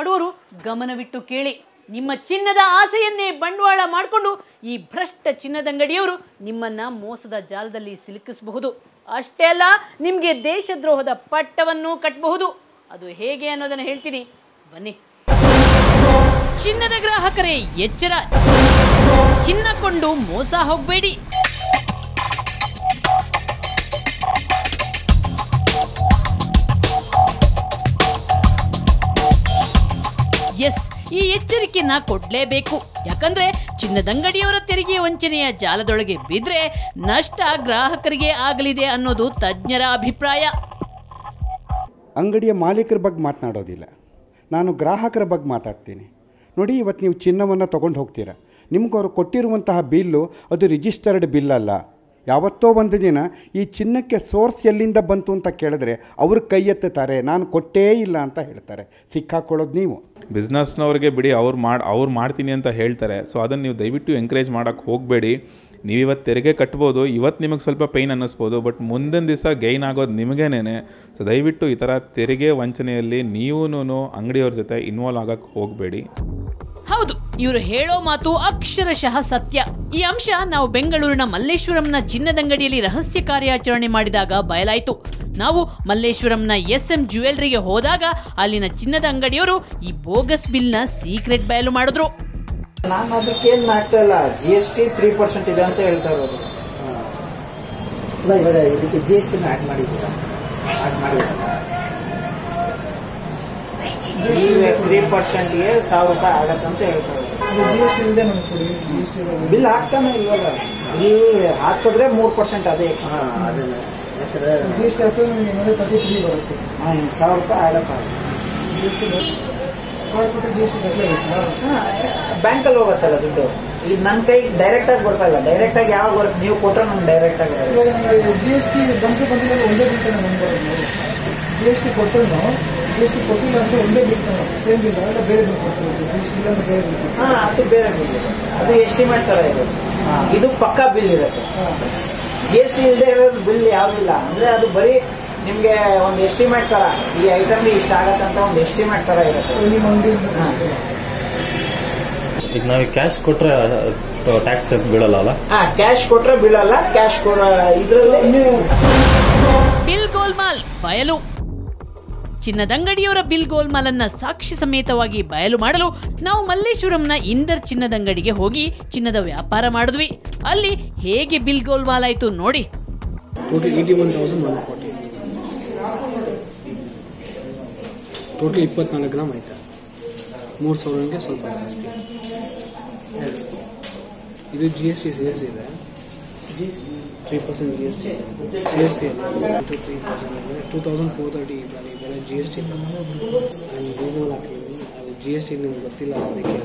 ಪಡುವರು ಗಮನವಿಟ್ಟು ಕೇಳಿ. ನಿಮ್ಮ ಚಿನ್ನದ ಆಸೆಯನ್ನೇ ಬಂಡವಾಳ ಮಾಡಿಕೊಂಡು ಈ ಭ್ರಷ್ಟ ಚಿನ್ನದಂಗಡಿಯವರು ನಿಮ್ಮನ್ನ ಮೋಸದ ಜಾಲದಲ್ಲಿ ಸಿಲುಕಿಸಬಹುದು. ಅಷ್ಟೇ ಅಲ್ಲ, ನಿಮಗೆ ದೇಶದ್ರೋಹದ ಪಟ್ಟವನ್ನು ಕಟ್ಟಬಹುದು ಅದು ಹೇಗೆ ಅನ್ನೋದನ್ನು ಹೇಳ್ತೀನಿ. ಬನ್ನಿ. ಚಿನ್ನದ ಗ್ರಾಹಕರೇ, ಎಚ್ಚರ. ಚಿನ್ನ ಕೊಂಡು ಮೋಸ ಹೋಗಬೇಡಿ. ಎಸ್, ಈ ಎಚ್ಚರಿಕೆನ ಕೊಡ್ಲೇಬೇಕು. ಯಾಕಂದ್ರೆ ಚಿನ್ನದಂಗಡಿಯವರ ತೆರಿಗೆ ವಂಚನೆಯ ಜಾಲದೊಳಗೆ ಬಿದ್ರೆ ನಷ್ಟ ಗ್ರಾಹಕರಿಗೆ ಆಗಲಿದೆ ಅನ್ನೋದು ತಜ್ಞರ ಅಭಿಪ್ರಾಯ. ಅಂಗಡಿಯ ಮಾಲೀಕರ ಬಗ್ಗೆ ಮಾತನಾಡೋದಿಲ್ಲ. ನಾನು ಗ್ರಾಹಕರ ಬಗ್ಗೆ ಮಾತಾಡ್ತೀನಿ. ನೋಡಿ ಇವತ್ತು ನೀವು ಚಿನ್ನವನ್ನು ತೊಗೊಂಡು ಹೋಗ್ತೀರಾ? ನಿಮ್ಗೆ ಅವರು ಕೊಟ್ಟಿರುವಂತಹ ಬಿಲ್ಲು ಅದು ರಿಜಿಸ್ಟರ್ಡ್ ಬಿಲ್ ಅಲ್ಲ ಯಾವತ್ತೋ ಒಂದು ದಿನ ಈ ಚಿನ್ನಕ್ಕೆ ಸೋರ್ಸ್ ಎಲ್ಲಿಂದ ಬಂತು ಅಂತ ಕೇಳಿದ್ರೆ ಅವರು ಕೈ ಎತ್ತುತ್ತಾರೆ, ನಾನು ಕೊಟ್ಟೇ ಇಲ್ಲ ಅಂತ ಹೇಳ್ತಾರೆ. ಸಿಕ್ಕಾಕೊಳ್ಳೋದು ನೀವು. ಬಿಸ್ನೆಸ್ನವ್ರಿಗೆ ಬಿಡಿ, ಅವ್ರು ಮಾಡಿ, ಅವ್ರು ಮಾಡ್ತೀನಿ ಅಂತ ಹೇಳ್ತಾರೆ. ಸೊ ಅದನ್ನು ನೀವು ದಯವಿಟ್ಟು ಎಂಕರೇಜ್ ಮಾಡೋಕ್ಕೆ ಹೋಗಬೇಡಿ. ನೀವು ಇವತ್ತು ತೆರಿಗೆ ಕಟ್ಬೋದು, ಇವತ್ತು ನಿಮಗೆ ಸ್ವಲ್ಪ ಪೈನ್ ಅನ್ನಿಸ್ಬೋದು, ಬಟ್ ಮುಂದಿನ ದಿವಸ ಗೈನ್ ಆಗೋದು ನಿಮಗೇನೆ ಸೊ ದಯವಿಟ್ಟು ಈ ಥರ ತೆರಿಗೆ ವಂಚನೆಯಲ್ಲಿ ನೀವೂ ಅಂಗಡಿಯವ್ರ ಜೊತೆ ಇನ್ವಾಲ್ವ್ ಆಗೋಕ್ಕೆ ಹೋಗಬೇಡಿ. ಹೌದು, ಇವರು ಹೇಳೋ ಮಾತು ಅಕ್ಷರಶಃ ಸತ್ಯ. ಈ ಅಂಶ ನಾವು ಬೆಂಗಳೂರಿನ ಮಲ್ಲೇಶ್ವರಂನ ಚಿನ್ನದಂಗಡಿಯಲ್ಲಿ ರಹಸ್ಯ ಕಾರ್ಯಾಚರಣೆ ಮಾಡಿದಾಗ ಬಯಲಾಯಿತು. ನಾವು ಮಲ್ಲೇಶ್ವರಂನ ಎಸ್ ಎಂ ಜ್ಯುವೆಲ್ರಿಗೆ ಹೋದಾಗ ಅಲ್ಲಿನ ಚಿನ್ನದ ಅಂಗಡಿಯವರು ಈ ಬೋಗಸ್ ಬಿಲ್ನ ಸೀಕ್ರೆಟ್ ಬಯಲು ಮಾಡಿದ್ರು. ನಾನು ಅದಕ್ಕೇನ್ ಆಗ್ತಾ ಇಲ್ಲ G S T three percent ಇದೆ ಅಂತ ಹೇಳ್ತಾ ಇರೋದು. ಇವಾಗ ಇದಕ್ಕೆ ಜಿ ಎಸ್ ಟಿನ ಆ್ಯಡ್ ಮಾಡಿದ್ದೀರಾ? ಆ್ಯಡ್ ತ್ರೀ ಪರ್ಸೆಂಟ್ಗೆ ಸಾವಿರ ರೂಪಾಯಿ ಆಗತ್ತೆ ಅಂತ ಹೇಳ್ತಾ ಇರೋದು. ಜಿ ಎಸ್ ಟಿ ಇಲ್ಲದೆ ನಮ್ಗೆ ಕೊಡಿ ಜಿ ಎಸ್ ಟಿ ಬಿಲ್ ಹಾಕ್ತಾನೆ ಇವಾಗ. ನೀವು ಹಾಕಿದ್ರೆ ಮೂರ್ ಪರ್ಸೆಂಟ್ ಅದೇ. ಹಾಂ ಅದೇ ಯಾಕಂದ್ರೆ ಜಿ ಎಸ್ ಟಿ ಹಾಕಿದ್ರೆ ನಿಮಗೆ ಸಾವಿರ ರೂಪಾಯಿ ಆಗತ್ತೆ. G S T G S T ಬ್ಯಾಂಕಲ್ಲಿ ಹೋಗತ್ತಲ್ಲ ದುಡ್ಡು? ಈಗ ನನ್ನ ಕೈ ಡೈರೆಕ್ಟ್ ಆಗಿ ಬರ್ತಾ ಇಲ್ಲ ಡೈರೆಕ್ಟ್ ಆಗಿ ಯಾವಾಗ ಬರುತ್ತೆ ನೀವು ಕೊಟ್ರೆ ನಮ್ಗೆ ಡೈರೆಕ್ಟ್ ಆಗಿ ಜಿ ಎಸ್ ಟಿ ಬಂದು ಬಂದಿಲ್ಲ ಒಂದೇ ಬಿಲ್ ನಮ್ಗೆ ಜಿ ಎಸ್ ಟಿ ಕೊಟ್ಟು ಜಿ ಎಸ್ ಟಿ ಕೊಟ್ಟಿಲ್ಲ ಅಂದ್ರೆ ಒಂದೇ ಬಿಲ್ ಸೇಮ್ ಬಿಲ್ ಅಂದ್ರೆ ಬೇರೆ ಬಿಲ್ ಕೊಡ್ತಾರೆ ಜಿ ಎಸ್ ಟಿ ಇಲ್ಲ ಅಂದ್ರೆ ಬೇರೆ ಬಿಲ್ ಹಾ ಅದು ಬೇರೆ ಬಿಲ್ ಅದು ಎಸ್ಟಿಮೇಟ್ ತರ ಇದೆ. ಇದು ಪಕ್ಕಾ ಬಿಲ್ ಇರುತ್ತೆ. ಜಿ ಎಸ್ ಟಿ ಇಲ್ಲದೆ ಇರೋದು ಬಿಲ್ ಯಾವ್ದಿಲ್ಲ ಅಂದ್ರೆ ಅದು ಬರೀ ನಿಮ್ಗೆ ಒಂದು ಎಸ್ಟಿಮೇಟ್ ತರ. ಈ ಐಟಮ್ ಇಷ್ಟ ಆಗತ್ತಂತ ಒಂದು ಎಸ್ಟಿಮೇಟ್ ತರ ಇರುತ್ತೆ. ಈಗ ನಾವು ಕ್ಯಾಶ್ ಕೊಟ್ರೆ ಟ್ಯಾಕ್ಸ್ ಬೀಳಲ್ಲ ಅಲ್ಲ ಹಾ ಕ್ಯಾಶ್ ಕೊಟ್ರೆ ಬೀಳಲ್ಲ ಕ್ಯಾಶ್ ಕೊಡ ಇದ್ರಲ್ಲಿ ಬಿಲ್ ಗೋಲ್ಮಾಲ್ ಬಯಲು. ಚಿನ್ನದಂಗಡಿಯವರ ಬಿಲ್ ಗೋಲ್ಮಾಲ್ ಅನ್ನ ಸಾಕ್ಷಿ ಸಮೇತವಾಗಿ ಬಯಲು ಮಾಡಲು ನಾವು ಮಲ್ಲೇಶ್ವರಂನ ಇಂದರ್ ಚಿನ್ನದಂಗಡಿಗೆ ಹೋಗಿ ಚಿನ್ನದ ವ್ಯಾಪಾರ ಮಾಡಿದ್ವಿ. ಅಲ್ಲಿ ಹೇಗೆ ಬಿಲ್ ಗೋಲ್ಮಾಲ್ ಆಯ್ತು ನೋಡಿ ಟೋಟಲ್ ಇಪ್ಪತ್ನಾಲ್ಕು ಗ್ರಾಮ್ ಆಯ್ತಾ. ಮೂರು ಸಾವಿರಕ್ಕೆ ಸ್ವಲ್ಪ ಜಾಸ್ತಿ. ಇದು G S T C S ಇದೆ. Three percent G S T C S C two three percent ಅಂದರೆ ಟೂ ತೌಸಂಡ್ ಫೋರ್ ತರ್ಟಿ ಇದ್ದಾರೆ ಇದೆಲ್ಲ ಜಿ ಎಸ್ ಟಿ ನಾನು ರೀಸನಲ್ ಹಾಕಿದ್ದೀನಿ ಅದು ಜಿ ಎಸ್ ಟಿ ನಿಮ್ಗೆ ಗೊತ್ತಿಲ್ಲ ಅದಕ್ಕೆ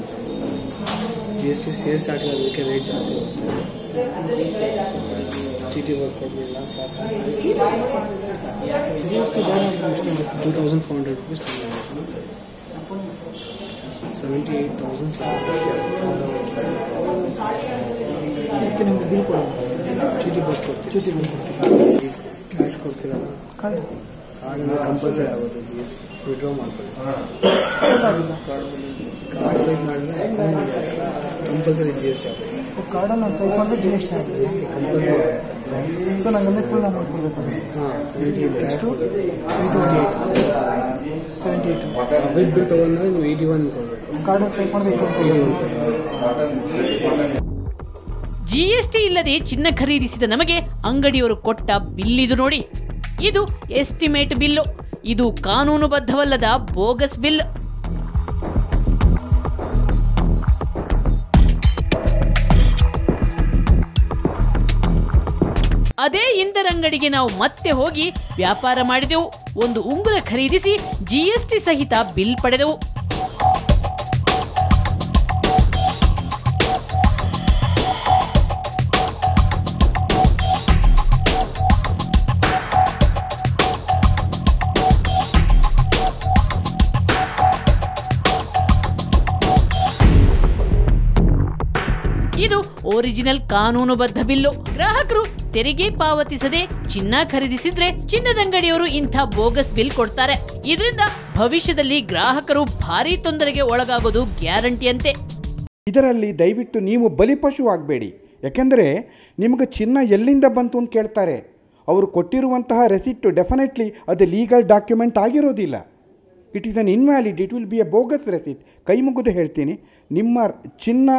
G S T C S ಹಾಕಿದ್ರೆ ಅದಕ್ಕೆ ರೇಟ್ ಜಾಸ್ತಿ ಬರುತ್ತೆ. ಚೀಟಿ ವರ್ಕ್ ಕೊಡಲಿಲ್ಲ ಸಾಕು two thousand four hundred rupees seventy eight thousand ನಿಮ್ಗೆ ಬಿಲ್ ಕೊಡೋಣ ಚೀಟಿ ಬಸ್ ಕೊಡ್ತೀವಿ. ಚೀಟಿ ಬಿಲ್ ಕೊಡ್ತೀವಿ. ಕ್ಯಾಶ್ ಕೊಡ್ತೀರಲ್ಲ ಕಾರ್ಡ್ ಕಾರ್ಡ್ ಅಂದರೆ ಕಂಪಲ್ಸರಿ ಆಗುತ್ತೆ ಜಿ ಎಸ್ ಟಿ ವಿಡ್ರಾ ಮಾಡ್ಕೊಳ್ಳಿ ಕಾರ್ಡ್ ಸ್ವೈಪ್ ಮಾಡಿದ್ರೆ ಕಂಪಲ್ಸರಿ ಜಿ ಎಸ್ ಟಿ ಆಗುತ್ತೆ. ಕಾರ್ಡಲ್ಲಿ ನಾನು ಸೈನ್ ಮಾಡಿದ್ರೆ G S T G S T compulsory ಆಗುತ್ತೆ. ಸೊ ನಂಗೆ ಅಂದ್ರೆ ಫುಲ್ ಅಮೌಂಟ್ ಕೊಡಬೇಕು ಹಾಂ ಸೆವೆಂಟಿ ಏಯ್ಟ್ ಎಷ್ಟು? ಸೆವೆಂಟಿ ಏಯ್ಟ್ ವಿತ್ ಬಿಲ್ ತೊಗೊಂಡ್ರೆ ನೀವು ಏಯ್ಟಿ ಒನ್ ಕೊಡಬೇಕು ಕಾರ್ಡ್ ಸ್ವೈಪ್ ಮಾಡಿದ್ರೆ ಜಿಎಸ್ಟಿ ಇಲ್ಲದೆ ಚಿನ್ನ ಖರೀದಿಸಿದ ನಮಗೆ ಅಂಗಡಿಯವರು ಕೊಟ್ಟ ಬಿಲ್ ಇದು ನೋಡಿ. ಇದು ಎಸ್ಟಿಮೇಟ್ ಬಿಲ್ಲು. ಇದು ಕಾನೂನುಬದ್ಧವಲ್ಲದ ಬೋಗಸ್ ಬಿಲ್. ಅದೇ ಇಂದರಂಗಡಿಗೆ ನಾವು ಮತ್ತೆ ಹೋಗಿ ವ್ಯಾಪಾರ ಮಾಡಿದೆವು. ಒಂದು ಉಂಗುರ ಖರೀದಿಸಿ ಜಿಎಸ್ಟಿ ಸಹಿತ ಬಿಲ್ ಪಡೆದೆವು. ಒರಿಜಿನಲ್ ಕಾನೂನುಬದ್ಧ ಬಿಲ್ಲು. ಗ್ರಾಹಕರು ತೆರಿಗೆ ಪಾವತಿಸದೆ ಚಿನ್ನ ಖರೀದಿಸಿದ್ರೆ ಚಿನ್ನದಂಗಡಿಯವರು ಇಂಥ ಬೋಗಸ್ ಬಿಲ್ ಕೊಡ್ತಾರೆ. ಇದರಿಂದ ಭವಿಷ್ಯದಲ್ಲಿ ಗ್ರಾಹಕರು ಭಾರಿ ತೊಂದರೆಗೆ ಒಳಗಾಗೋದು ಗ್ಯಾರಂಟಿಯಂತೆ ಇದರಲ್ಲಿ ದಯವಿಟ್ಟು ನೀವು ಬಲಿಪಶು ಆಗಬೇಡಿ. ಯಾಕೆಂದರೆ ನಿಮಗೆ ಚಿನ್ನ ಎಲ್ಲಿಂದ ಬಂತು ಅಂತ ಕೇಳ್ತಾರೆ. ಅವರು ಕೊಟ್ಟಿರುವಂತಹ ರೆಸಿಪ್ಟು ಡೆಫಿನೆಟ್ಲಿ ಅದು ಲೀಗಲ್ ಡಾಕ್ಯುಮೆಂಟ್ ಆಗಿರೋದಿಲ್ಲ. It is an invalid, it will be a bogus receipt ಕೈ ಮುಗಿದು ಹೇಳ್ತೀನಿ, ನಿಮ್ಮ ಚಿನ್ನ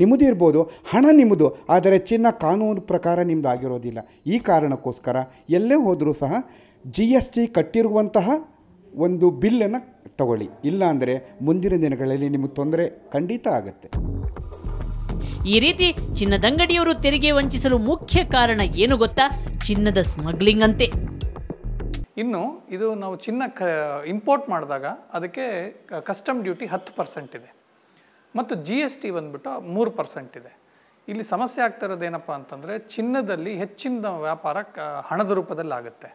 ನಿಮ್ಮದು ಇರ್ಬೋದು ಹಣ ನಿಮ್ಮದು ಆದರೆ ಚಿನ್ನ ಕಾನೂನು ಪ್ರಕಾರ ನಿಮ್ಮದು ಆಗಿರೋದಿಲ್ಲ ಈ ಕಾರಣಕ್ಕೋಸ್ಕರ ಎಲ್ಲೇ ಹೋದರೂ ಸಹ ಜಿ ಎಸ್ ಟಿ ಕಟ್ಟಿರುವಂತಹ ಒಂದು ಬಿಲ್ಲನ್ನು ತಗೊಳ್ಳಿ. ಇಲ್ಲಾಂದರೆ ಮುಂದಿನ ದಿನಗಳಲ್ಲಿ ನಿಮಗೆ ತೊಂದರೆ ಖಂಡಿತ ಆಗುತ್ತೆ. ಈ ರೀತಿ ಚಿನ್ನದಂಗಡಿಯವರು ತೆರಿಗೆ ವಂಚಿಸಲು ಮುಖ್ಯ ಕಾರಣ ಏನು ಗೊತ್ತಾ? ಚಿನ್ನದ ಸ್ಮಗ್ಲಿಂಗ್ ಅಂತೆ. ಇನ್ನು ಇದು ನಾವು ಚಿನ್ನ ಕ ಇಂಪೋರ್ಟ್ ಮಾಡಿದಾಗ ಅದಕ್ಕೆ ಕಸ್ಟಮ್ ಡ್ಯೂಟಿ ಹತ್ತು ಪರ್ಸೆಂಟ್ ಇದೆ. ಮತ್ತು ಜಿ ಎಸ್ ಟಿ ಬಂದ್ಬಿಟ್ಟು ಮೂರು ಪರ್ಸೆಂಟ್ ಇದೆ. ಇಲ್ಲಿ ಸಮಸ್ಯೆ ಆಗ್ತಾ ಇರೋದು ಏನಪ್ಪ ಅಂತಂದರೆ ಚಿನ್ನದಲ್ಲಿ ಹೆಚ್ಚಿನ ವ್ಯಾಪಾರ ಹಣದ ರೂಪದಲ್ಲಿ ಆಗುತ್ತೆ.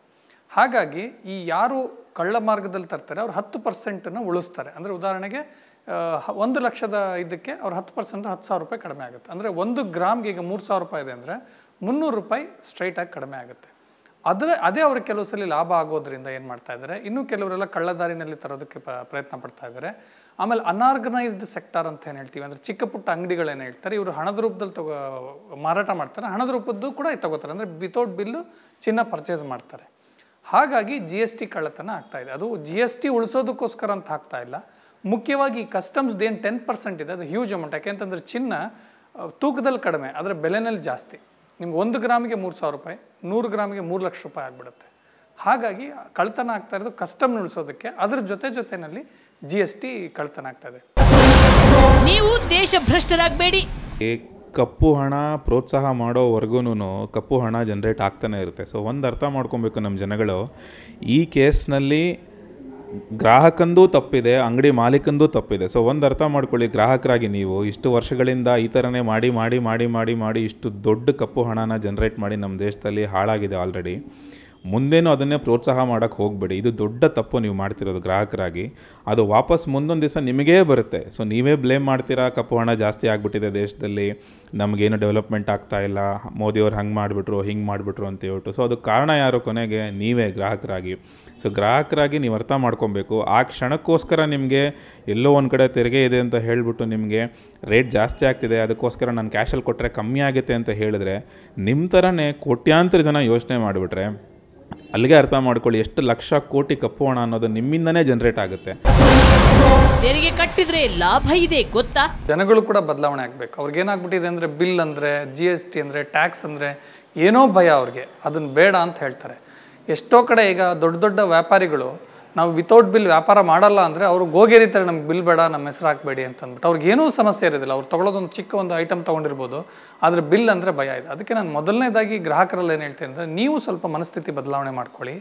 ಹಾಗಾಗಿ ಈ ಯಾರು ಕಳ್ಳ ಮಾರ್ಗದಲ್ಲಿ ತರ್ತಾರೆ ಅವ್ರು ಹತ್ತು ಪರ್ಸೆಂಟನ್ನು ಉಳಿಸ್ತಾರೆ. ಅಂದರೆ ಉದಾಹರಣೆಗೆ ಒಂದು ಲಕ್ಷದ ಇದಕ್ಕೆ ಅವ್ರು ಹತ್ತು ಪರ್ಸೆಂಟ್ ಹತ್ತು ಸಾವಿರ ರೂಪಾಯಿ ಕಡಿಮೆ ಆಗುತ್ತೆ. ಅಂದರೆ ಒಂದು ಗ್ರಾಮ್ಗೆ ಈಗ ಮೂರು ಸಾವಿರ ರೂಪಾಯಿ ಇದೆ ಅಂದರೆ ಮುನ್ನೂರು ರೂಪಾಯಿ ಸ್ಟ್ರೈಟಾಗಿ ಕಡಿಮೆ ಆಗುತ್ತೆ. ಅದರ, ಅದೇ ಅವ್ರಿಗೆ ಕೆಲವು ಸಲ ಲಾಭ ಆಗೋದ್ರಿಂದ ಏನು ಮಾಡ್ತಾ ಇದ್ದಾರೆ ಇನ್ನೂ ಕೆಲವರೆಲ್ಲ ಕಳ್ಳದಾರಿನಲ್ಲಿ ತರೋದಕ್ಕೆ ಪ್ರಯತ್ನ ಪಡ್ತಾ ಇದ್ದಾರೆ ಆಮೇಲೆ ಅನ್ಆರ್ಗನೈಸ್ಡ್ ಸೆಕ್ಟಾರ್ ಅಂತ ಏನು ಹೇಳ್ತೀವಿ? ಅಂದರೆ ಚಿಕ್ಕ ಪುಟ್ಟ ಅಂಗಡಿಗಳೇನು ಹೇಳ್ತಾರೆ? ಇವರು ಹಣದ ರೂಪದಲ್ಲಿ ತಗೋ ಮಾರಾಟ ಮಾಡ್ತಾರೆ. ಹಣದ ರೂಪದ್ದು ಕೂಡ ಇದು ತಗೋತಾರೆ. ಅಂದರೆ ವಿತೌಟ್ ಬಿಲ್ಲು ಚಿನ್ನ ಪರ್ಚೇಸ್ ಮಾಡ್ತಾರೆ. ಹಾಗಾಗಿ ಜಿ ಎಸ್ ಟಿ ಕಳ್ಳತನ ಆಗ್ತಾ ಇದೆ. ಅದು ಜಿ ಎಸ್ ಟಿ ಉಳಿಸೋದಕ್ಕೋಸ್ಕರ ಅಂತ ಆಗ್ತಾ ಇಲ್ಲ. ಮುಖ್ಯವಾಗಿ ಕಸ್ಟಮ್ಸ್ದು ಏನು ಟೆನ್ ಪರ್ಸೆಂಟ್ ಇದೆ ಅದು ಹ್ಯೂಜ್ ಅಮೌಂಟ್ ಯಾಕೆಂತಂದ್ರೆ ಚಿನ್ನ ಆ, ತೂಕದಲ್ಲಿ ಕಡಿಮೆ ಆದರೆ ಬೆಲೆನಲ್ಲಿ ಜಾಸ್ತಿ. ನಿಮ್ಗೆ ಒಂದು ಗ್ರಾಮಿಗೆ ಮೂರು ಸಾವಿರ ರೂಪಾಯಿ ನೂರು ಗ್ರಾಮಿಗೆ ಮೂರು ಲಕ್ಷ ರೂಪಾಯಿ ಆಗಿಬಿಡುತ್ತೆ. ಹಾಗಾಗಿ ಕಳ್ತನ ಆಗ್ತಾ ಇರೋದು ಕಸ್ಟಮ್ ಉಳಿಸೋದಕ್ಕೆ. ಅದ್ರ ಜೊತೆ ಜೊತೆನಲ್ಲಿ ಜಿ ಎಸ್ ಟಿ ಕಳ್ತನ ಆಗ್ತಾ ಇದೆ. ನೀವು ದೇಶ ಭ್ರಷ್ಟರಾಗಬೇಡಿ ಕಪ್ಪು ಹಣ ಪ್ರೋತ್ಸಾಹ ಮಾಡೋವರೆಗೂ ಕಪ್ಪು ಹಣ ಜನ್ರೇಟ್ ಆಗ್ತಾನೆ ಇರುತ್ತೆ. ಸೊ ಒಂದು ಅರ್ಥ ಮಾಡ್ಕೊಬೇಕು ನಮ್ಮ ಜನಗಳು. ಈ ಕೇಸ್ನಲ್ಲಿ ಗ್ರಾಹಕಂದೂ ತಪ್ಪಿದೆ ಅಂಗಡಿ ಮಾಲೀಕಂದೂ ತಪ್ಪಿದೆ. ಸೊ ಒಂದು ಅರ್ಥ ಮಾಡ್ಕೊಳ್ಳಿ ಗ್ರಾಹಕರಾಗಿ ನೀವು. ಇಷ್ಟು ವರ್ಷಗಳಿಂದ ಈ ಥರನೇ ಮಾಡಿ ಮಾಡಿ ಮಾಡಿ ಮಾಡಿ ಮಾಡಿ ಇಷ್ಟು ದೊಡ್ಡ ಕಪ್ಪು ಹಣನ ಜನ್ರೇಟ್ ಮಾಡಿ ನಮ್ಮ ದೇಶದಲ್ಲಿ ಹಾಳಾಗಿದೆ ಆಲ್ರೆಡಿ ಮುಂದೇನು ಅದನ್ನೇ ಪ್ರೋತ್ಸಾಹ ಮಾಡೋಕ್ಕೆ ಹೋಗಬೇಡಿ. ಇದು ದೊಡ್ಡ ತಪ್ಪು ನೀವು ಮಾಡ್ತಿರೋದು ಗ್ರಾಹಕರಾಗಿ. ಅದು ವಾಪಸ್ ಮುಂದೊಂದು ದಿವಸ ನಿಮಗೇ ಬರುತ್ತೆ. ಸೊ ನೀವೇ ಬ್ಲೇಮ್ ಮಾಡ್ತೀರಾ? ಕಪ್ಪು ಹಣ ಜಾಸ್ತಿ ಆಗಿಬಿಟ್ಟಿದೆ ದೇಶದಲ್ಲಿ. ನಮಗೇನು ಡೆವಲಪ್ಮೆಂಟ್ ಆಗ್ತಾ ಇಲ್ಲ. ಮೋದಿಯವ್ರು ಹಂಗೆ ಮಾಡಿಬಿಟ್ರು, ಹಿಂಗೆ ಮಾಡಿಬಿಟ್ರು ಅಂತ ಹೇಳ್ಬಿಟ್ಟು. ಸೊ ಅದು ಕಾರಣ ಯಾರು ಕೊನೆಗೆ? ನೀವೇ ಗ್ರಾಹಕರಾಗಿ. ಸೊ ಗ್ರಾಹಕರಾಗಿ ನೀವು ಅರ್ಥ ಮಾಡ್ಕೊಬೇಕು. ಆ ಕ್ಷಣಕ್ಕೋಸ್ಕರ ನಿಮಗೆ ಎಲ್ಲೋ ಒಂದು ಕಡೆ ತೆರಿಗೆ ಇದೆ ಅಂತ ಹೇಳಿಬಿಟ್ಟು ನಿಮಗೆ ರೇಟ್ ಜಾಸ್ತಿ ಆಗ್ತಿದೆ. ಅದಕ್ಕೋಸ್ಕರ ನಾನು ಕ್ಯಾಶಲ್ಲಿ ಕೊಟ್ಟರೆ ಕಮ್ಮಿ ಆಗುತ್ತೆ ಅಂತ ಹೇಳಿದ್ರೆ ನಿಮ್ಮ ಥರನೇ ಕೋಟ್ಯಾಂತರ ಜನ ಯೋಚನೆ ಮಾಡಿಬಿಟ್ರೆ ಅಲ್ಲಿಗೆ ಅರ್ಥ ಮಾಡ್ಕೊಳ್ಳಿ ಎಷ್ಟು ಲಕ್ಷ ಕೋಟಿ ಕಪ್ಪು ಹಣ ಅನ್ನೋದು ನಿಮ್ಮಿಂದನೇ ಜನರೇಟ್ ಆಗುತ್ತೆ. ತೆರಿಗೆ ಕಟ್ಟಿದ್ರೆ ಲಾಭ ಇದೆ ಗೊತ್ತಾ? ಜನಗಳು ಕೂಡ ಬದಲಾವಣೆ ಆಗ್ಬೇಕು. ಅವ್ರಿಗೆ ಏನಾಗ್ಬಿಟ್ಟಿದೆ ಅಂದ್ರೆ ಬಿಲ್ ಅಂದ್ರೆ ಜಿ ಎಸ್ ಟಿ ಅಂದ್ರೆ ಟ್ಯಾಕ್ಸ್ ಅಂದ್ರೆ ಏನೋ ಭಯ ಅವ್ರಿಗೆ. ಅದನ್ನ ಬೇಡ ಅಂತ ಹೇಳ್ತಾರೆ. ಎಷ್ಟೋ ಕಡೆ ಈಗ ದೊಡ್ಡ ದೊಡ್ಡ ವ್ಯಾಪಾರಿಗಳು ನಾವು ವಿತೌಟ್ ಬಿಲ್ ವ್ಯಾಪಾರ ಮಾಡಲ್ಲ ಅಂದರೆ ಅವರು ಗೋಗೇರಿತಾರೆ ನಮ್ಗೆ ಬಿಲ್ ಬೇಡ ನಮ್ಮ ಹೆಸರು ಹಾಕಬೇಡಿ ಅಂತ ಅಂದ್ಬಿಟ್ಟು ಅವ್ರಿಗೆ ಏನೂ ಸಮಸ್ಯೆ ಇರೋದಿಲ್ಲ. ಅವ್ರು ತೊಗೊಳೋದೊಂದು ಚಿಕ್ಕ ಒಂದು ಐಟಮ್ ತೊಗೊಂಡಿರ್ಬೋದು. ಆದರೆ ಬಿಲ್ ಅಂದರೆ ಭಯ ಇದೆ. ಅದಕ್ಕೆ ನಾನು ಮೊದಲನೇದಾಗಿ ಗ್ರಾಹಕರಲ್ಲಿ ಏನು ಹೇಳ್ತೀನಿ ಅಂದರೆ ನೀವು ಸ್ವಲ್ಪ ಮನಸ್ಥಿತಿ ಬದಲಾವಣೆ ಮಾಡ್ಕೊಳ್ಳಿ.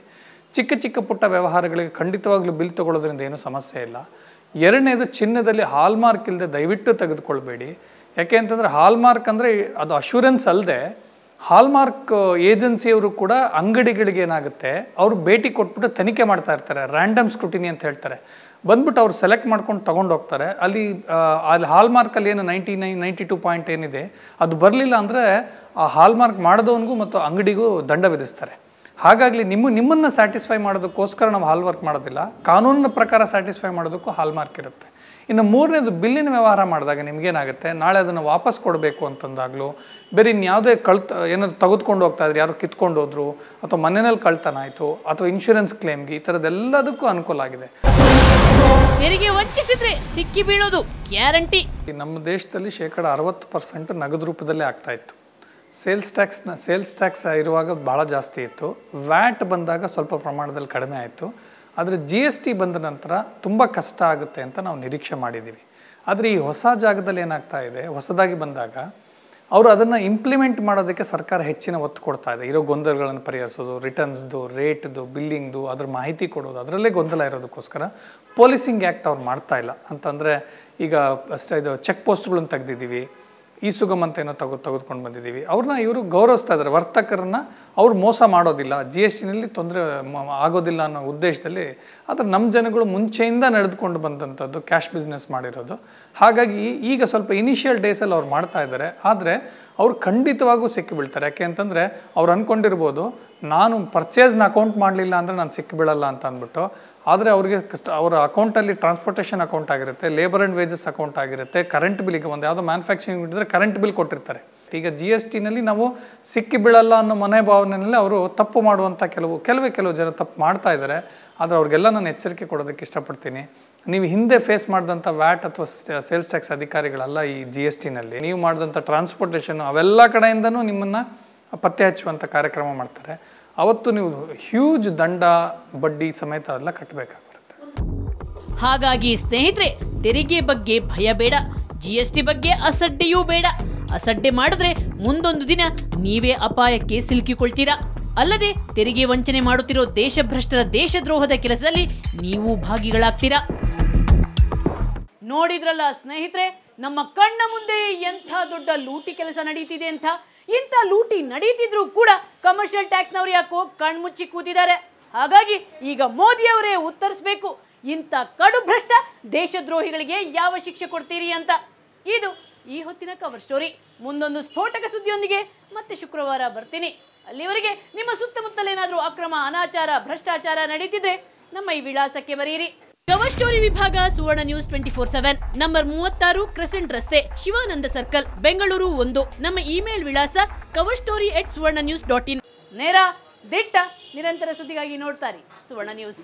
ಚಿಕ್ಕ ಚಿಕ್ಕ ಪುಟ್ಟ ವ್ಯವಹಾರಗಳಿಗೆ ಖಂಡಿತವಾಗ್ಲೂ ಬಿಲ್ ತಗೊಳ್ಳೋದ್ರಿಂದ ಏನೂ ಸಮಸ್ಯೆ ಇಲ್ಲ. ಎರಡನೇದು ಚಿನ್ನದಲ್ಲಿ ಹಾಲ್ಮಾರ್ಕ್ ಇಲ್ಲದೆ ದಯವಿಟ್ಟು ತೆಗೆದುಕೊಳ್ಬೇಡಿ. ಯಾಕೆ ಅಂತಂದರೆ ಹಾಲ್ಮಾರ್ಕ್ ಅಂದರೆ ಅದು ಅಶೂರೆನ್ಸ್ ಅಲ್ಲದೆ ಹಾಲ್ಮಾರ್ಕ್ ಏಜೆನ್ಸಿಯವರು ಕೂಡ ಅಂಗಡಿಗಳಿಗೆ ಏನಾಗುತ್ತೆ, ಅವರು ಭೇಟಿ ಕೊಟ್ಬಿಟ್ಟು ತನಿಖೆ ಮಾಡ್ತಾ ಇರ್ತಾರೆ ರ್ಯಾಂಡಮ್ ಸ್ಕ್ರೂಟಿನಿ ಅಂತ ಹೇಳ್ತಾರೆ. ಬಂದ್ಬಿಟ್ಟು ಅವ್ರು ಸೆಲೆಕ್ಟ್ ಮಾಡ್ಕೊಂಡು ತಗೊಂಡು ಹೋಗ್ತಾರೆ. ಅಲ್ಲಿ ಅಲ್ಲಿ ಹಾಲ್ಮಾರ್ಕಲ್ಲಿ ಏನು ninety nine ninety two point ಏನಿದೆ, ಅದು ಬರಲಿಲ್ಲ ಅಂದರೆ ಆ ಹಾಲ್ಮಾರ್ಕ್ ಮಾಡಿದವನಿಗೂ ಮತ್ತು ಅಂಗಡಿಗೂ ದಂಡ ವಿಧಿಸ್ತಾರೆ. ಹಾಗಾಗಿ ನಿಮ್ಮ, ನಿಮ್ಮನ್ನು ಸ್ಯಾಟಿಸ್ಫೈ ಮಾಡೋದಕ್ಕೋಸ್ಕರ ನಾವು ಹಾಲ್ ವರ್ಕ್ ಮಾಡೋದಿಲ್ಲ, ಕಾನೂನಿನ ಪ್ರಕಾರ ಸ್ಯಾಟಿಸ್ಫೈ ಮಾಡೋದಕ್ಕೂ ಹಾಲ್ಮಾರ್ಕ್ ಇರುತ್ತೆ. ಇನ್ನು ಮೂರನೇದು ಬಿಲ್ಲಿನ ವ್ಯವಹಾರ ಮಾಡಿದಾಗ ನಿಮ್ಗೇನಾಗುತ್ತೆ? ನಾಳೆ ಅದನ್ನು ವಾಪಸ್ ಕೊಡಬೇಕು ಅಂತಂದಾಗಲೂ ಬೇರೆ ಇನ್ಯಾವುದೇ ಕಳ್ತ ಏನಾದ್ರು ತೆಗೆದುಕೊಂಡು ಹೋಗ್ತಾ ಇದ್ರೆ ಯಾರು ಕಿತ್ಕೊಂಡು ಹೋದ್ರು ಅಥವಾ ಮನೆಯಲ್ಲಿ ಕಳ್ತನ ಆಯಿತು ಅಥವಾ ಇನ್ಶೂರೆನ್ಸ್ ಕ್ಲೇಮ್ಗೆ ಈ ಥರದ್ದೆಲ್ಲದಕ್ಕೂ ಅನುಕೂಲ ಆಗಿದೆ. ತೆರಿಗೆ ವಂಚಿಸಿದ್ರೆ ಸಿಕ್ಕಿ ಬೀಳೋದು ಗ್ಯಾರಂಟಿ. ನಮ್ಮ ದೇಶದಲ್ಲಿ ಶೇಕಡ ಅರವತ್ತು ಪರ್ಸೆಂಟ್ ನಗದು ರೂಪದಲ್ಲೇ ಆಗ್ತಾ ಇತ್ತು. ಸೇಲ್ಸ್ ಟ್ಯಾಕ್ಸ್ನ ಸೇಲ್ಸ್ ಟ್ಯಾಕ್ಸ್ ಇರುವಾಗ ಭಾಳ ಜಾಸ್ತಿ ಇತ್ತು. ವ್ಯಾಟ್ ಬಂದಾಗ ಸ್ವಲ್ಪ ಪ್ರಮಾಣದಲ್ಲಿ ಕಡಿಮೆ ಆಯಿತು. ಆದರೆ ಜಿ ಎಸ್ ಟಿ ಬಂದ ನಂತರ ತುಂಬ ಕಷ್ಟ ಆಗುತ್ತೆ ಅಂತ ನಾವು ನಿರೀಕ್ಷೆ ಮಾಡಿದ್ದೀವಿ ಆದರೆ ಈ ಹೊಸ ಜಾಗದಲ್ಲಿ ಏನಾಗ್ತಾ ಇದೆ, ಹೊಸದಾಗಿ ಬಂದಾಗ ಅವರು ಅದನ್ನು ಇಂಪ್ಲಿಮೆಂಟ್ ಮಾಡೋದಕ್ಕೆ ಸರ್ಕಾರ ಹೆಚ್ಚಿನ ಒತ್ತು ಕೊಡ್ತಾ ಇದೆ. ಇರೋ ಗೊಂದಲಗಳನ್ನು ಪರಿಹರಿಸೋದು ರಿಟರ್ನ್ಸ್ದು ರೇಟ್ದು ಬಿಲ್ಲಿಂಗ್ದು ಅದ್ರ ಮಾಹಿತಿ ಕೊಡೋದು, ಅದರಲ್ಲೇ ಗೊಂದಲ ಇರೋದಕ್ಕೋಸ್ಕರ ಪೊಲೀಸಿಂಗ್ ಆ್ಯಕ್ಟ್ ಅವ್ರು ಮಾಡ್ತಾ ಇಲ್ಲ. ಅಂತಂದರೆ ಈಗ ಅಷ್ಟೇ ಇದು ಚೆಕ್ ಪೋಸ್ಟ್ಗಳನ್ನು ತೆಗೆದಿದ್ದೀವಿ. ಈ ಸುಗಮ್ ಅಂತ ಏನೋ ತೆಗೆದು ತೆಗೆದುಕೊಂಡು ಬಂದಿದ್ದೀವಿ. ಅವ್ರನ್ನ ಇವರು ಗೌರವಿಸ್ತಾ ಇದ್ದಾರೆ. ವರ್ತಕರನ್ನ ಅವ್ರು ಮೋಸ ಮಾಡೋದಿಲ್ಲ. ಜಿ ಎಸ್ ಟಿನಲ್ಲಿ ತೊಂದರೆ ಆಗೋದಿಲ್ಲ ಅನ್ನೋ ಉದ್ದೇಶದಲ್ಲಿ ಆದರೆ ನಮ್ಮ ಜನಗಳು ಮುಂಚೆಯಿಂದ ನಡೆದುಕೊಂಡು ಬಂದಂಥದ್ದು ಕ್ಯಾಶ್ ಬಿಸ್ನೆಸ್ ಮಾಡಿರೋದು. ಹಾಗಾಗಿ ಈಗ ಸ್ವಲ್ಪ ಇನಿಷಿಯಲ್ ಡೇಸಲ್ಲಿ ಅವ್ರು ಮಾಡ್ತಾ ಇದ್ದಾರೆ. ಆದರೆ ಅವ್ರು ಖಂಡಿತವಾಗೂ ಸಿಕ್ಕಿಬೀಳ್ತಾರೆ ಯಾಕೆ ಅಂತಂದರೆ ಅವ್ರು ಅಂದ್ಕೊಂಡಿರ್ಬೋದು ನಾನು ಪರ್ಚೇಸ್ನ ಅಕೌಂಟ್ ಮಾಡಲಿಲ್ಲ ಅಂದರೆ ನಾನು ಸಿಕ್ಕಿಬಿಡಲ್ಲ ಅಂತ ಅಂದ್ಬಿಟ್ಟು ಆದರೆ ಅವ್ರಿಗೆ ಕಷ್ಟ, ಅವರ ಅಕೌಂಟಲ್ಲಿ ಟ್ರಾನ್ಸ್ಪೋರ್ಟೇಷನ್ ಅಕೌಂಟ್ ಆಗಿರುತ್ತೆ ಲೇಬರ್ ಆ್ಯಂಡ್ ವೇಜಸ್ ಅಕೌಂಟ್ ಆಗಿರುತ್ತೆ ಕರೆಂಟ್ ಬಿಲ್ಗೆ ಒಂದು ಯಾವುದೋ ಮ್ಯಾನುಫ್ಯಾಕ್ಚರಿಂಗ್ ಇದ್ದರೆ ಕರೆಂಟ್ ಬಿಲ್ ಕೊಟ್ಟಿರ್ತಾರೆ. ಈಗ ಜಿ ಎಸ್ ಟಿನಲ್ಲಿ ನಾವು ಸಿಕ್ಕಿ ಬೀಳಲ್ಲ ಅನ್ನೋ ಮನೆ ಭಾವನೆಯಲ್ಲಿ ಅವರು ತಪ್ಪು ಮಾಡುವಂಥ ಕೆಲವು, ಕೆಲವೇ ಕೆಲವು ಜನ ತಪ್ಪು ಮಾಡ್ತಾ ಇದ್ದಾರೆ. ಆದರೆ ಅವ್ರಿಗೆಲ್ಲ ನಾನು ಎಚ್ಚರಿಕೆ ಕೊಡೋದಕ್ಕೆ ಇಷ್ಟಪಡ್ತೀನಿ. ನೀವು ಹಿಂದೆ ಫೇಸ್ ಮಾಡಿದಂಥ ವ್ಯಾಟ್ ಅಥವಾ ಸೇಲ್ಸ್ ಟ್ಯಾಕ್ಸ್ ಅಧಿಕಾರಿಗಳಲ್ಲ ಈ ಜಿ ಎಸ್ ಟಿನಲ್ಲಿ ನೀವು ಮಾಡಿದಂಥ ಟ್ರಾನ್ಸ್ಪೋರ್ಟೇಷನ್ ಅವೆಲ್ಲ ಕಡೆಯಿಂದನೂ ನಿಮ್ಮನ್ನು ಪತ್ತೆ ಹಚ್ಚುವಂಥ ಕಾರ್ಯಕ್ರಮ ಮಾಡ್ತಾರೆ. ಅವತ್ತು ನೀವು ಹ್ಯೂಜ್ ದಂಡ ಬಡ್ಡಿ ಸಮೇತ ಎಲ್ಲ ಕಟ್ಟಬೇಕಾಗುತ್ತೆ ಹಾಗಾಗಿ ಸ್ನೇಹಿತರೆ, ತೆರಿಗೆ ಬಗ್ಗೆ ಭಯ ಬೇಡ ಜಿ ಎಸ್ ಟಿ ಬಗ್ಗೆ ಅಸಡ್ಡೆಯೂ ಬೇಡ. ಅಸಡ್ಡೆ ಮಾಡಿದ್ರೆ ಮುಂದೊಂದು ದಿನ ನೀವೇ ಅಪಾಯಕ್ಕೆ ಸಿಲುಕಿಕೊಳ್ತೀರಾ? ಅಲ್ಲದೆ ತೆರಿಗೆ ವಂಚನೆ ಮಾಡುತ್ತಿರೋ ದೇಶಭ್ರಷ್ಟರ ದೇಶದ್ರೋಹದ ಕೆಲಸದಲ್ಲಿ ನೀವು ಭಾಗಿಗಳಾಗ್ತೀರಾ? ನೋಡಿದ್ರಲ್ಲ ಸ್ನೇಹಿತರೆ ನಮ್ಮ ಕಣ್ಣ ಮುಂದೆ ಎಂಥ ದೊಡ್ಡ ಲೂಟಿ ಕೆಲಸ ನಡೀತಿದೆ ಅಂತ, ಇಂಥ ಲೂಟಿ ನಡೀತಿದ್ರು ಕೂಡ ಕಮರ್ಷಿಯಲ್ ಟ್ಯಾಕ್ಸ್ನವ್ರು ಯಾಕೋ ಕಣ್ಮುಚ್ಚಿ ಕೂತಿದ್ದಾರೆ. ಹಾಗಾಗಿ ಈಗ ಮೋದಿಯವರೇ ಉತ್ತರಿಸಬೇಕು, ಇಂಥ ಕಡು ಭ್ರಷ್ಟ ದೇಶದ್ರೋಹಿಗಳಿಗೆ ಯಾವ ಶಿಕ್ಷೆ ಕೊಡ್ತೀರಿ ಅಂತ. ಇದು ಈ ಹೊತ್ತಿನ ಕವರ್ ಸ್ಟೋರಿ ಮುಂದೊಂದು ಸ್ಫೋಟಕ ಸುದ್ದಿಯೊಂದಿಗೆ ಮತ್ತೆ ಶುಕ್ರವಾರ ಬರ್ತೀನಿ. ಅಲ್ಲಿವರೆಗೆ ನಿಮ್ಮ ಸುತ್ತಮುತ್ತಲೇನಾದರೂ ಅಕ್ರಮ ಅನಾಚಾರ, ಭ್ರಷ್ಟಾಚಾರ ನಡೀತಿದ್ರೆ ನಮ್ಮ ಈ ವಿಳಾಸಕ್ಕೆ ಬರೆಯಿರಿ ಕವರ್ ಸ್ಟೋರಿ ವಿಭಾಗ Suvarna news twenty four seven. Number ಮೂವತ್ತಾರು ಕ್ರೆಸೆಂಟ್ ರಸ್ತೆ, ಶಿವಾನಂದ ಸರ್ಕಲ್, ಬೆಂಗಳೂರು ಒಂದು. ನಮ್ಮ ಇಮೇಲ್ ವಿಳಾಸ cover story at Suvarna news dot in. ನೇರ, ದಿಟ್ಟ ನಿರಂತರ ಸುದ್ದಿಗಾಗಿ ನೋಡ್ತಾರೆ ಸುವರ್ಣ ನ್ಯೂಸ್.